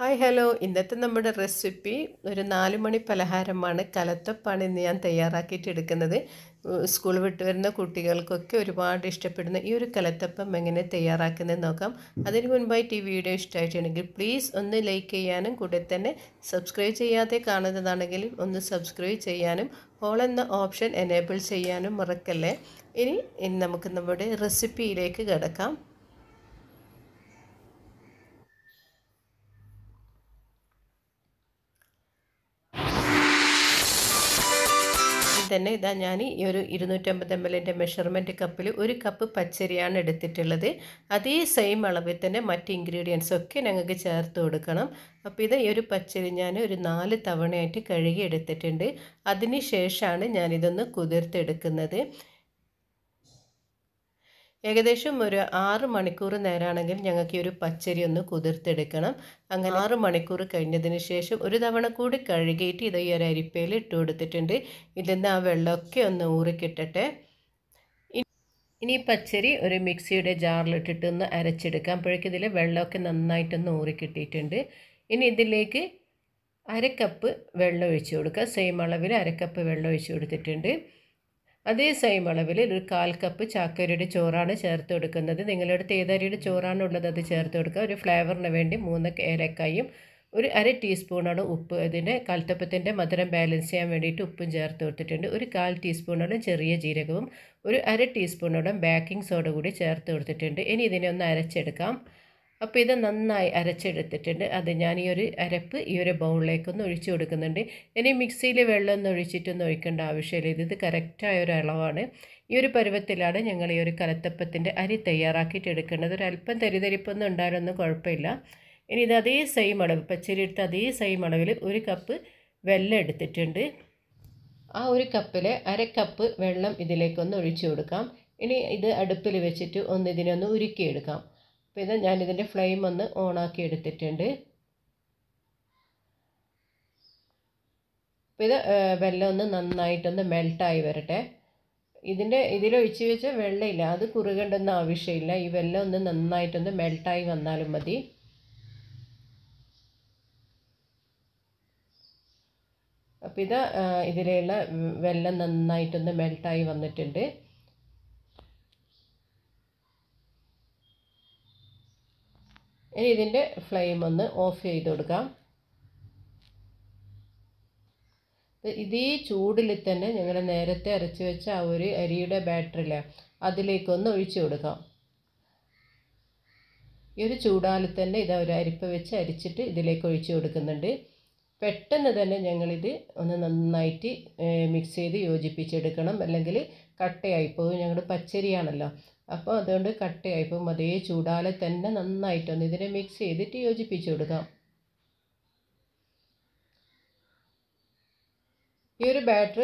Hi hello ഇന്നത്തെ നമ്മുടെ recipe ഒരു നാല് മണി പലഹാരമാണ്. കലത്തപ്പാണ് ഇന്ന് ഞാൻ തയ്യാറാക്കിയിട്ട് എടുക്കുന്നത്. സ്കൂൾ വിട്ട് വരുന്ന കുട്ടികൾക്കൊക്കെ ഒരുപാട് ഇഷ്ടപ്പെടുന്ന ഈ ഒരു കലത്തപ്പം എങ്ങനെ തയ്യാറാക്കുന്നത് നോക്കാം. അതിന് മുൻപായിട്ട് ഈ വീഡിയോ ഇഷ്ടമായിട്ടുണ്ടെങ്കിൽ പ്ലീസ് ഒന്ന് ലൈക്ക് ചെയ്യാനും കൂടെ തന്നെ സബ്സ്ക്രൈബ് ചെയ്യാതെ കാണുന്നതാണെങ്കിൽ ഒന്ന് സബ്സ്ക്രൈബ് ചെയ്യാനും ഓൾ എന്ന ഓപ്ഷൻ എനേബിൾ ചെയ്യാനും മറക്കല്ലേ? ഇനി ഇനി നമുക്ക് നമ്മുടെ റെസിപ്പിയിലേക്ക് കിടക്കാം. തന്നെ ഇതാ ഞാൻ ഈ ഒരു ഇരുന്നൂറ്റമ്പത് എം എല്ലിന്റെ മെഷർമെന്റ് കപ്പിൽ ഒരു കപ്പ് പച്ചരിയാണ് എടുത്തിട്ടുള്ളത്. അതേ സെയിം അളവിൽ തന്നെ മറ്റ് ഇൻഗ്രീഡിയൻസ് ഒക്കെ ഞങ്ങൾക്ക് ചേർത്ത് കൊടുക്കണം. അപ്പോൾ ഇത് ഈ ഒരു പച്ചരി ഞാൻ ഒരു നാല് തവണയായിട്ട് കഴുകി എടുത്തിട്ടുണ്ട്. അതിന് ശേഷമാണ് ഞാനിതൊന്ന് കുതിർത്തെടുക്കുന്നത്. ഏകദേശം ഒരു ആറ് മണിക്കൂർ നേരമാണെങ്കിൽ ഞങ്ങൾക്ക് ഈ ഒരു പച്ചരി ഒന്ന് കുതിർത്തെടുക്കണം. അങ്ങനെ ആറ് മണിക്കൂർ കഴിഞ്ഞതിന് ശേഷം ഒരു തവണ കൂടി കഴുകിയിട്ട് ഇത് ഈ ഒരു അരിപ്പയിൽ ഇട്ട് കൊടുത്തിട്ടുണ്ട്. ഇതിൽ നിന്ന് ആ വെള്ളമൊക്കെ ഒന്ന് ഊറിക്കിട്ടട്ടെ. ഇനി പച്ചരി ഒരു മിക്സിയുടെ ജാറിലിട്ടിട്ട് ഒന്ന് അരച്ചെടുക്കാം. അപ്പോഴേക്കും ഇതിൽ വെള്ളമൊക്കെ നന്നായിട്ടൊന്ന് ഊറിക്കിട്ടിയിട്ടുണ്ട് ഇനി ഇതിലേക്ക് അരക്കപ്പ് വെള്ളം ഒഴിച്ചു കൊടുക്കുക. സെയിം അളവിൽ അരക്കപ്പ് വെള്ളം ഒഴിച്ചു കൊടുത്തിട്ടുണ്ട്. അതേ സെയിം അളവിൽ ഒരു കാൽ കപ്പ് ചാക്കരിയുടെ ചോറാണ് ചേർത്ത് കൊടുക്കുന്നത്. നിങ്ങളുടെ അടുത്ത് ഏതരിയുടെ ചോറാണ് ഉള്ളത് അത് ചേർത്ത് കൊടുക്കുക. ഒരു ഫ്ലേവറിന് വേണ്ടി മൂന്ന് ഏലക്കായും ഒരു അര ടീസ്പൂണാണ് ഉപ്പ്. അതിന്റെ കൽത്തപ്പത്തിന്റെ മധുരം ബാലൻസ് ചെയ്യാൻ വേണ്ടിയിട്ട് ഉപ്പും ചേർത്ത് കൊടുത്തിട്ടുണ്ട്. ഒരു കാൽ ടീസ്പൂണോളം ചെറിയ ജീരകവും ഒരു അര ടീസ്പൂണോളം ബേക്കിംഗ് സോഡ കൂടി ചേർത്ത് കൊടുത്തിട്ടുണ്ട്. ഇനി ഇതിനെ ഒന്ന് അരച്ചെടുക്കാം. അപ്പോൾ ഇത് നന്നായി അരച്ചെടുത്തിട്ടുണ്ട്. അത് ഞാൻ ഈ ഒരു അരപ്പ് ഈ ഒരു ബൗളിലേക്കൊന്ന് ഒഴിച്ചു കൊടുക്കുന്നുണ്ട്. ഇനി മിക്സിയിൽ വെള്ളമൊന്നും ഒഴിച്ചിട്ടൊന്നും ഒഴിക്കേണ്ട ആവശ്യമില്ല. ഇത് ഇത് കറക്റ്റായ ഒരു അളവാണ്. ഈ ഒരു പരുവത്തിലാണ് ഞങ്ങൾ ഈ ഒരു കലത്തപ്പത്തിന്റെ അരി തയ്യാറാക്കിയിട്ട് എടുക്കേണ്ടത്. ഒരു അല്പം തരിതരിപ്പൊന്നും ഉണ്ടായാലൊന്നും കുഴപ്പമില്ല. ഇനി ഇത് അതേ സെയിം അളവ് പച്ചരി എടുത്ത് അതേ സെയിം അളവിൽ ഒരു കപ്പ് വെള്ളം എടുത്തിട്ടുണ്ട്. ആ ഒരു കപ്പിൽ അര കപ്പ് വെള്ളം ഇതിലേക്കൊന്ന് ഒഴിച്ചു കൊടുക്കാം. ഇനി ഇത് അടുപ്പിൽ വെച്ചിട്ട് ഒന്ന് ഇതിനൊന്ന് ഉരുക്കിയെടുക്കാം. അപ്പോൾ ഇത് ഞാനിതിന്റെ ഫ്ലെയിം ഒന്ന് ഓണാക്കി എടുത്തിട്ടുണ്ട്. അപ്പോൾ ഇത് വെള്ളം ഒന്ന് നന്നായിട്ടൊന്ന് മെൽട്ടായി വരട്ടെ. ഇതിന്റെ ഇതിലൊഴിച്ച് വെച്ച വെള്ളമില്ല അത് കുറുകേണ്ടെന്ന് ആവശ്യമില്ല. ഈ വെള്ളം ഒന്ന് നന്നായിട്ടൊന്ന് മെൽട്ടായി വന്നാലും മതി. അപ്പോൾ ഇത് ഇതിലുള്ള വെള്ളം നന്നായിട്ടൊന്ന് മെൽട്ടായി വന്നിട്ടുണ്ട്. ഇനി ഇതിന്റെ ഫ്ലെയിം ഒന്ന് ഓഫ് ചെയ്ത് കൊടുക്കാം. ഇതേ ചൂടിൽ തന്നെ ഞങ്ങൾ നേരത്തെ അരച്ച് വെച്ച ആ ഒരു അരിയുടെ ബാറ്ററില്ല അതിലേക്കൊന്ന് ഒഴിച്ചു കൊടുക്കാം. ഈ ഒരു ചൂടാലിൽ തന്നെ ഇത് ഒരു അരിപ്പ വെച്ച് അരിച്ചിട്ട് ഇതിലേക്ക് ഒഴിച്ചു കൊടുക്കുന്നുണ്ട്. പെട്ടെന്ന് തന്നെ ഞങ്ങളിത് ഒന്ന് നന്നായിട്ട് മിക്സ് ചെയ്ത് യോജിപ്പിച്ചെടുക്കണം. അല്ലെങ്കിൽ കട്ടയായി പോകും. ഞങ്ങളുടെ പച്ചരിയാണല്ലോ. അപ്പോൾ അതുകൊണ്ട് കട്ടയായിപ്പം അതേ ചൂടാലെ തന്നെ നന്നായിട്ടൊന്ന് ഇതിനെ മിക്സ് ചെയ്തിട്ട് യോജിപ്പിച്ച് കൊടുക്കാം. ഈ ഒരു ബാറ്റർ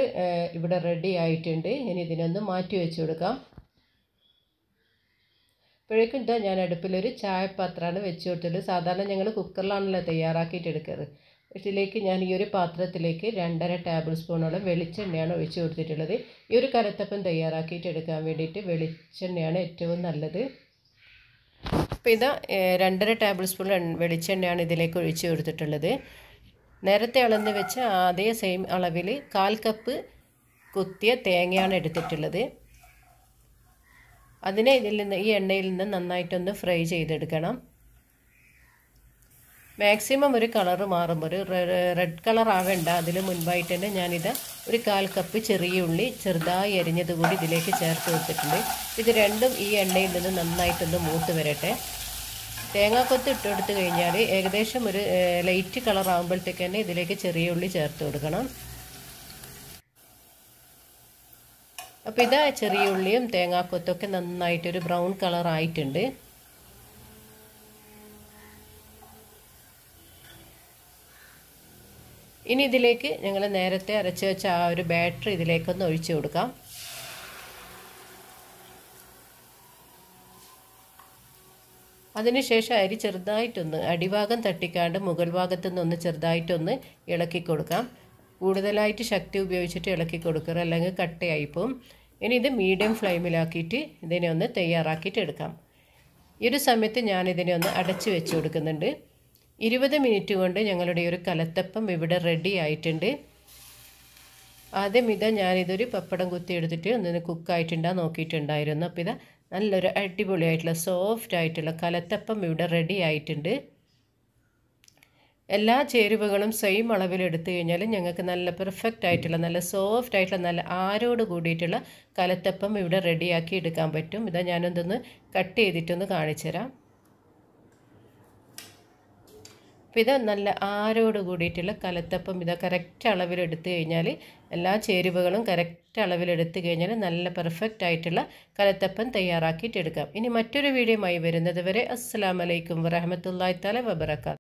ഇവിടെ റെഡി ആയിട്ടുണ്ട്. ഇനി ഇതിനൊന്ന് മാറ്റി വെച്ച് കൊടുക്കാം. ഇപ്പോഴേക്കും ഇട്ടാൽ ഞാൻ അടുപ്പിലൊരു ചായപ്പാത്രമാണ് വെച്ച് കൊടുത്തിട്ട് സാധാരണ ഞങ്ങൾ കുക്കറിലാണല്ലോ തയ്യാറാക്കിയിട്ട് എടുക്കാറ്. ഇതിലേക്ക് ഞാൻ ഈ ഒരു പാത്രത്തിലേക്ക് രണ്ടര ടേബിൾ സ്പൂണോളം വെളിച്ചെണ്ണയാണ് ഒഴിച്ചു കൊടുത്തിട്ടുള്ളത്. ഈ ഒരു കരത്തപ്പം തയ്യാറാക്കിയിട്ട് എടുക്കാൻ വേണ്ടിയിട്ട് വെളിച്ചെണ്ണയാണ് ഏറ്റവും നല്ലത്. അപ്പോൾ ഇതാ രണ്ടര ടേബിൾ സ്പൂൺ വെളിച്ചെണ്ണയാണ് ഇതിലേക്ക് ഒഴിച്ചു കൊടുത്തിട്ടുള്ളത്. നേരത്തെ അളന്ന് വെച്ച അതേ സെയിം അളവിൽ കാൽ കപ്പ് കുത്തിയ തേങ്ങയാണ് എടുത്തിട്ടുള്ളത്. അതിനെ ഇതിൽ നിന്ന് ഈ എണ്ണയിൽ നിന്ന് നന്നായിട്ടൊന്ന് ഫ്രൈ ചെയ്തെടുക്കണം. മാക്സിമം ഒരു കളറ് മാറുമ്പോൾ ഒരു റെഡ് കളർ ആവേണ്ട അതിൽ മുൻപായിട്ട് തന്നെ ഞാനിത് ഒരു കാൽ കപ്പ് ചെറിയ ഉള്ളി ചെറുതായി അരിഞ്ഞത് കൂടി ഇതിലേക്ക് ചേർത്ത് വെച്ചിട്ടുണ്ട് ഇത് രണ്ടും ഈ എണ്ണയിൽ നിന്ന് നന്നായിട്ടൊന്ന് മൂത്ത് വരട്ടെ. തേങ്ങാക്കൊത്ത് ഇട്ട് കൊടുത്ത് കഴിഞ്ഞാൽ ഏകദേശം ഒരു ലൈറ്റ് കളർ ആകുമ്പോഴത്തേക്ക് തന്നെ ഇതിലേക്ക് ചെറിയ ഉള്ളി ചേർത്ത് കൊടുക്കണം. അപ്പോൾ ഇതാ ചെറിയ ഉള്ളിയും തേങ്ങാക്കൊത്തൊക്കെ നന്നായിട്ടൊരു ബ്രൗൺ കളർ ആയിട്ടുണ്ട്. ഇനി ഇതിലേക്ക് ഞങ്ങൾ നേരത്തെ അരച്ച് വെച്ച ആ ഒരു ബാറ്ററി ഇതിലേക്കൊന്ന് ഒഴിച്ചു കൊടുക്കാം. അതിനുശേഷം അരി ചെറുതായിട്ടൊന്ന് അടിഭാഗം തട്ടിക്കാണ്ട് മുകൾ ഭാഗത്തു നിന്നൊന്ന് ചെറുതായിട്ടൊന്ന് ഇളക്കി കൊടുക്കാം. കൂടുതലായിട്ട് ശക്തി ഉപയോഗിച്ചിട്ട് ഇളക്കി കൊടുക്കുക. അല്ലെങ്കിൽ കട്ടയായിപ്പോവും. ഇനി ഇത് മീഡിയം ഫ്ലെയിമിലാക്കിയിട്ട് ഇതിനെ ഒന്ന് തയ്യാറാക്കിയിട്ട് എടുക്കാം. ഈ ഒരു സമയത്ത് ഞാനിതിനെ ഒന്ന് അടച്ചു വെച്ച് കൊടുക്കുന്നുണ്ട്. ഇരുപത് മിനിറ്റ് കൊണ്ട് ഞങ്ങളുടെ ഒരു കലത്തപ്പം ഇവിടെ റെഡി ആയിട്ടുണ്ട്. ആദ്യം ഇതാ ഞാനിതൊരു പപ്പടം കുത്തി എടുത്തിട്ട് ഒന്നിന് കുക്കായിട്ടുണ്ടാ നോക്കിയിട്ടുണ്ടായിരുന്നു. അപ്പോൾ ഇതാ നല്ലൊരു അടിപൊളിയായിട്ടുള്ള സോഫ്റ്റ് ആയിട്ടുള്ള കലത്തപ്പം ഇവിടെ റെഡി ആയിട്ടുണ്ട്. എല്ലാ ചേരുവകളും സെയിം അളവിൽ എടുത്തു കഴിഞ്ഞാൽ ഞങ്ങൾക്ക് നല്ല പെർഫെക്റ്റ് ആയിട്ടുള്ള നല്ല സോഫ്റ്റ് ആയിട്ടുള്ള നല്ല ആരോട് കൂടിയിട്ടുള്ള കലത്തപ്പം ഇവിടെ റെഡിയാക്കി എടുക്കാൻ പറ്റും. ഇതാ ഞാനൊന്ന് കട്ട് ചെയ്തിട്ടൊന്ന് കാണിച്ചു തരാം അപ്പോൾ ഇത് നല്ല ആരോട് കൂടിയിട്ടുള്ള കലത്തപ്പം. ഇത് കറക്റ്റ് അളവിലെടുത്ത് കഴിഞ്ഞാൽ എല്ലാ ചേരുവകളും കറക്റ്റ് അളവിലെടുത്ത് കഴിഞ്ഞാൽ നല്ല പെർഫെക്റ്റ് ആയിട്ടുള്ള കലത്തപ്പം തയ്യാറാക്കിയിട്ട് എടുക്കാം. ഇനി മറ്റൊരു വീഡിയോയുമായി വരുന്നത് വരെ അസ്സാം വലൈക്കും വരഹമത്തല്ലാത്തല വബർക്കാത്ത്